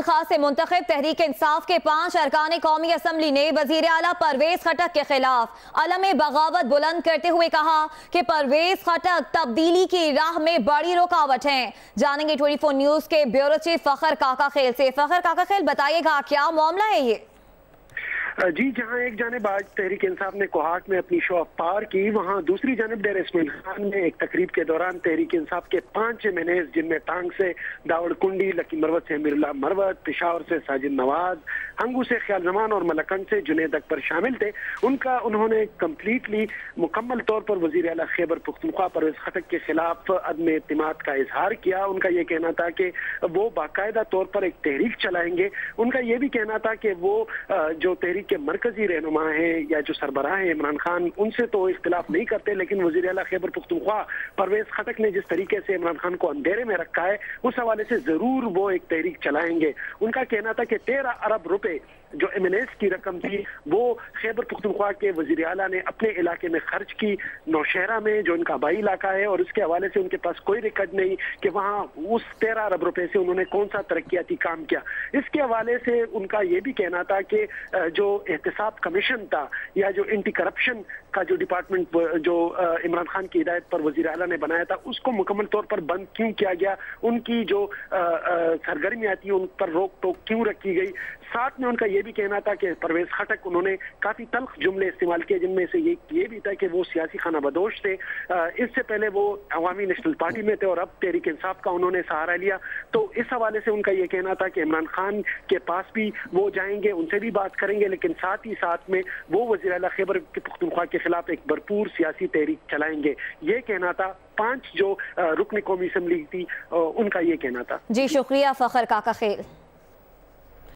خاص سے منتخب تحریک انصاف کے پانچ ارکان قومی اسمبلی نے وزیر اعلیٰ پرویز خٹک کے خلاف علم بغاوت بلند کرتے ہوئے کہا کہ پرویز خٹک تبدیلی کی راہ میں بڑی رکاوٹ ہیں۔ جانیں گے 24 نیوز کے بیورو چیف فخر کاکا خیل سے۔ فخر کاکا خیل، بتائیے گا کیا معاملہ ہے یہ؟ جی جہاں ایک جانب آج تحریک انصاف نے کوہاٹ میں اپنی شو آف پار کی، وہاں دوسری جانب ڈیر اسمیل خان میں ایک تقریب کے دوران تحریک انصاف کے پانچ مینیز، جن میں ٹانگ سے داوڑ کنڈی، لکی مروت سے امیر اللہ مروت، پشاور سے ساجد نواز، ہنگو سے خیال زمان اور ملکن سے جنید اکبر شامل تھے۔ ان کا انہوں نے کمپلیٹلی مکمل طور پر وزیر اعلیٰ خیبر پختونخوا پرویز خطک کے خلاف عدم اعتماد کا اظہار کیا۔ ان کا یہ کہنا تھا کہ وہ باقاعدہ طور پر ایک تحریک چلائیں گے۔ ان کا یہ بھی کہنا تھا کہ وہ جو تحریک کے مرکزی رہنما ہیں یا جو سربراہ ہیں عمران خان، ان سے تو اختلاف نہیں کرتے، لیکن وزیر اعلیٰ خیبر پختونخوا، پرویز خطک نے جس طریقے سے عمران خان کو اندھیرے میں رکھا ہے، اس حوالے سے ضرور وہ ایک تحریک چلائیں گے۔ ان کا کہنا تھا کہ تیرہ ارب روپے جو ایم این ایس کی رقم تھی، وہ خیبر پختونخوا کے وزیر اعلیٰ نے اپنے علاقے میں خرچ کی۔ نوشہرہ میں جو ان کا بائی علاقہ ہے اور اس کے حوالے سے ان کے پاس کوئی ریکارڈ نہیں کہ وہاں اس تیرہ ارب روپے سے انہوں نے کون سا ترقیاتی کام کیا۔ اس کے حوالے سے ان کا یہ بھی کہنا تھا کہ جو احتساب کمیشن تھا، یا جو انٹی کرپشن کا جو ڈپارٹمنٹ جو عمران خان کی ہدایت پر وزیر اعلیٰ نے بنایا تھا، اس کو مکمل طور پر بند کیوں کیا گیا؟ ان کی جو سرگرمیاں تھی ان پر روک ٹوک کیوں رکھی گئی؟ ساتھ میں ان کا یہ بھی کہنا تھا کہ پرویز خٹک، انہوں نے کافی تلخ جملے استعمال کیے، جن میں سے یہ بھی تھا کہ وہ سیاسی خانہ بدوش تھے۔ اس سے پہلے وہ عوامی نیشنل پارٹی میں تھے اور اب تحریک انصاف کا انہوں نے سہارا لیا۔ تو اس حوالے سے ان کا یہ کہنا تھا کہ عمران خان کے پاس بھی وہ جائیں گے، ان سے بھی بات کریں گے، لیکن لیکن ساتھ ہی ساتھ میں وہ وزیر اعلیٰ خیبر پختونخوا کے خلاف ایک بھرپور سیاسی تحریک چلائیں گے۔ یہ کہنا تھا۔ پانچ جو رکن قومی اسمبلی تھی ان کا یہ کہنا تھا۔ جی شکریہ، فخر کاکا خیل۔